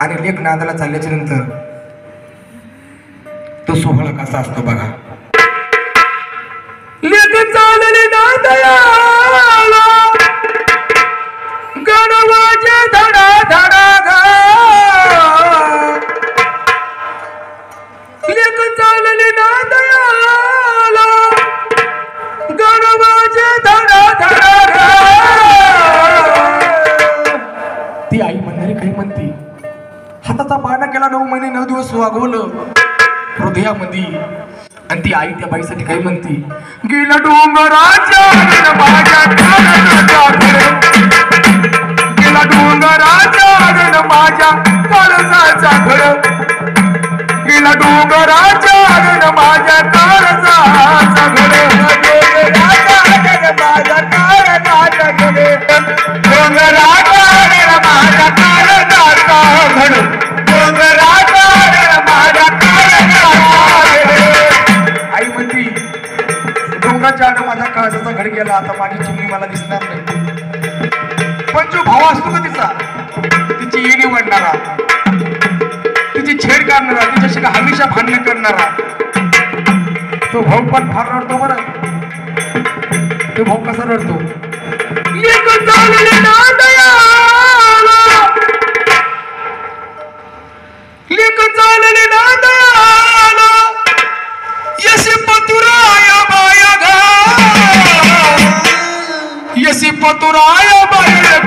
आणि लेख नांदाला चालल्याच्या नंतर तो सोहळा कसा असतो बघा. लेख चालले नांदया दिवस वागवलं. हृदयामध्ये. आणि ती आई त्या बाईसाठी काय म्हणती? गेला डोंगराच्या गेला डोंगराच्या माझ्या काळजाचा घर. गेला डोंगराच्या माझ्या काळजाचा घर माझ्या गेला आता माझी चिमणी मला दिसणार नाही. पण जो भाव असतो का तिचा तिची येणी वाढणारा तिची छेड करणारा तिच्याशी का हमेशा भांडण करणारा तो भाऊ पण फार रडतो बरं. तो भाऊ कसा रडतो? यशी पतुराय बाया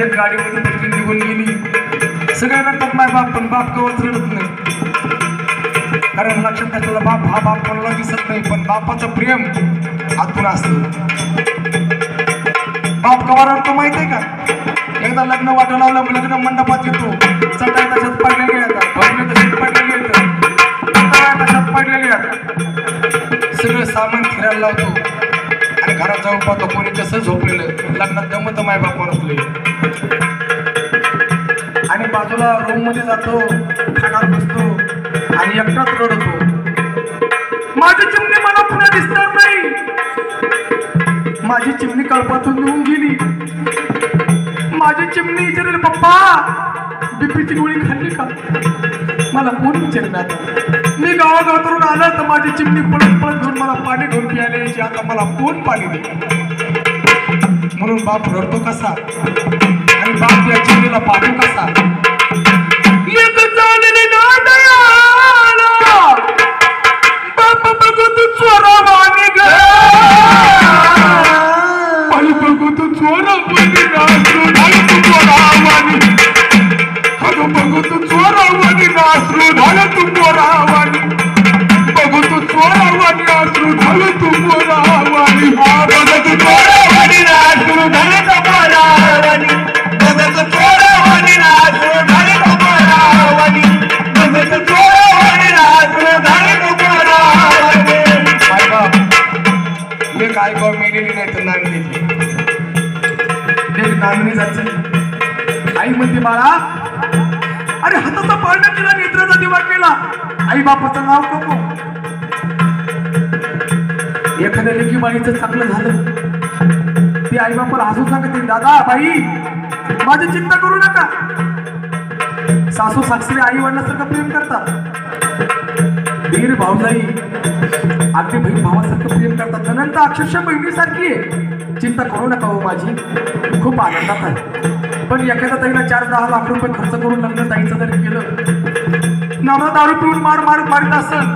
एक गाडीमध्ये पटकन निघून गेली. सगळे रडतात माय बाप पण बाप कवच रडत नाही. कारण लक्षात त्याच्याला बाप हा बाप कोणाला दिसत नाही पण बापाचं प्रेम आतून असत. बाप कवा रडतो माहीत आहे का? एकदा लग्न वाटा लावलं मग लग्न मंडपात येतो. चटाय तशात पडलेली येतात भरले तशात पडलेली येतात तशात पडलेली येतात सगळं सामान फिरायला लावतो. घरात जाऊन पाहतो कोणी कसं झोपलेलं? लग्नात जमत माय बापावर आपले आणि बाजूला रूममध्ये जातो खाणार बसतो आणि एकटाच रडतो. माझी चिमणी मला पुन्हा दिसणार नाही. माझी चिमणी कळपातून निघून गेली. माझी चिमणी विचारेल पप्पा बीपीची गोळी खाल्ली का? मला कोण विचारेल मी गावागाव गावागावातून आलं तर माझी चिमणी पळत पळत घेऊन मला पाणी घेऊन प्यायला यायची. आता मला कोण पाणी दे म्हणून बाप रडतो कसा? आणि बाप या चिमणीला पाहतो कसा? जायचं बाळा. अरे हाताचा पाळणा केला नेत्राचा दिवा केला. आई बापाचं नाव कमव एखाद्या लेखी बाईचं चांगलं झालं. ती आई बापाला हसून सांगते दादा बाई माझी चिंता करू नका. सासू सासरे आई वडिलासारखं प्रेम करतात. धीर भाऊजाई अगदी बहीण भावासारखं प्रेम करतात. अनंत अक्षरशः बहिणीसारखी आहे. चिंता करू नका हो माझी. खूप आनंदात आहे. पण एखाद्या ताईला चार दहा लाख रुपये खर्च करून लग्न ताईचं जर केलं नवरा दारू पिऊन मार मार मारित असेल.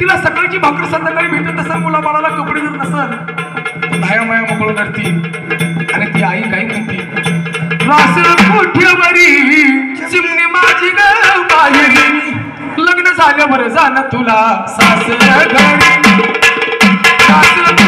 तिला सकाळची भाकर संध्याकाळी भेटत असेल मुला बाळाला कपडे जर नसल धाया माया मोकळून करती. आणि ती आई काही म्हणती चिमणी माझी बाहेरी लग्न झाल्यावर जाणं तुला सासर घरी. सासर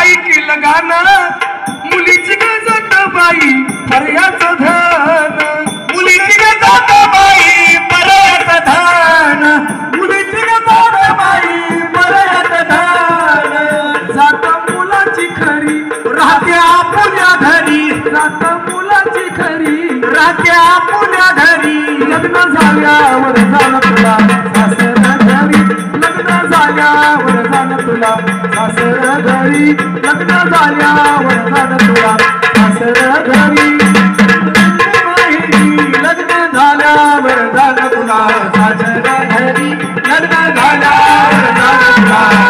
ऐकलं गाणं. मुलीची गजत बाई पर्याच धन. मुलीची गजत बाई पर्याच धन. मुलीची गजत बाई पर्याच धन. जात मुलाची खरी राहते आपुल्या घरी. जात मुलाची खरी राहते आपुल्या घरी. लग्न झाल्यावर झालं तुला. सासर घरी लग्न झाल्यावर झालं तुला सासर घरी लग्न झाल्यावर झालं घरी लग्न झाल्यावर झालं